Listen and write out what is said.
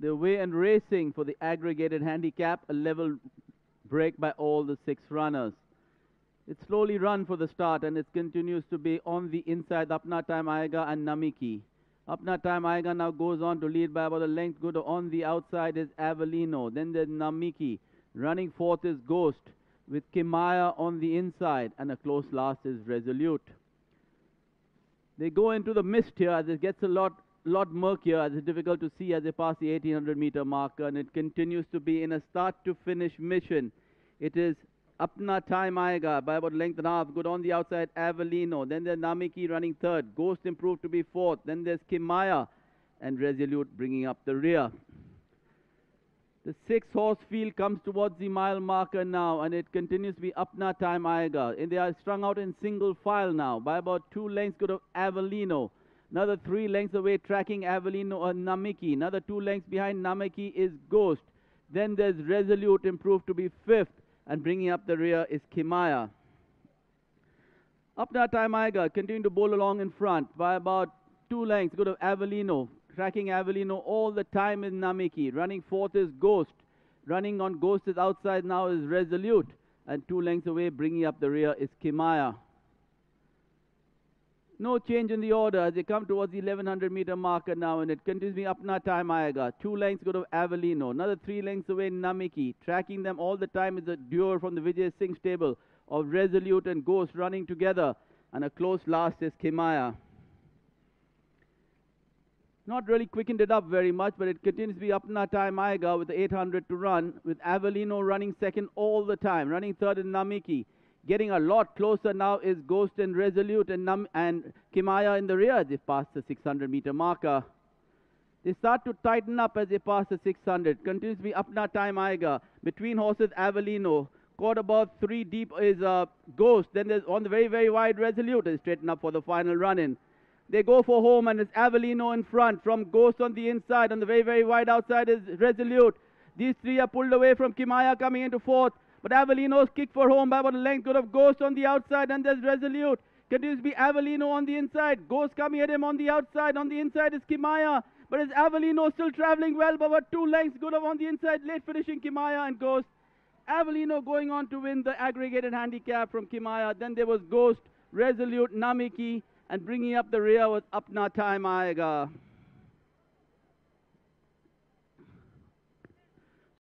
the way and racing for the aggregated handicap, a level break by all the six runners. It slowly run for the start and it continues to be on the inside, Apna Time Aega and Namiki. Apna Time Aega now goes on to lead by about a length good. On the outside is Avellino. Then there's Namiki. Running fourth is Ghost with Kimaya on the inside and a close last is Resolute. They go into the mist here as it gets a lot lot murkier as it's difficult to see as they pass the 1800 meter marker and it continues to be in a start to finish mission. It is Apna Time Aega by about length and a half. Good on the outside, Avellino. Then there's Namiki running third. Ghost improved to be fourth. Then there's Kimaya and Resolute bringing up the rear. The six horse field comes towards the mile marker now and it continues to be Apna Time Aega. And they are strung out in single file now by about two lengths good of Avellino. Another three lengths away tracking Avellino or Namiki. Another two lengths behind Namiki is Ghost. Then there's Resolute improved to be fifth and bringing up the rear is Kimaya. Apna Time Aega continuing to bowl along in front by about two lengths. Go to Avellino. Tracking Avellino all the time is Namiki. Running fourth is Ghost. Running on Ghost is outside now is Resolute. And two lengths away bringing up the rear is Kimaya. No change in the order as they come towards the 1100 meter marker now and it continues to be Apna Time Aega. Two lengths go to Avellino. Another three lengths away Namiki. Tracking them all the time is a duo from the Vijay Singh stable of Resolute and Ghost running together. And a close last is Kimaya. Not really quickened it up very much, but it continues to be Apna Time with the 800 to run, with Avellino running second all the time, running third in Namiki. Getting a lot closer now is Ghost and Resolute and, Nam and Kimaya in the rear. They pass the 600 meter marker. They start to tighten up as they pass the 600. Continues to be Apna Time Aega. Between horses, Avellino. Caught about three deep is uh, Ghost. Then there's on the very, very wide Resolute. They straighten up for the final run-in. They go for home and it's Avellino in front. From Ghost on the inside. On the very, very wide outside is Resolute. These three are pulled away from Kimaya coming into fourth. But Avellino's kick for home by about a length. Good of Ghost on the outside and there's Resolute. Continues to be Avellino on the inside. Ghost coming at him on the outside. On the inside is Kimaya. But is Avellino still traveling well by about two lengths. Good of on the inside. Late finishing Kimaya and Ghost. Avellino going on to win the aggregated handicap from Kimaya. Then there was Ghost, Resolute, Namiki, and bringing up the rear was Apna Time.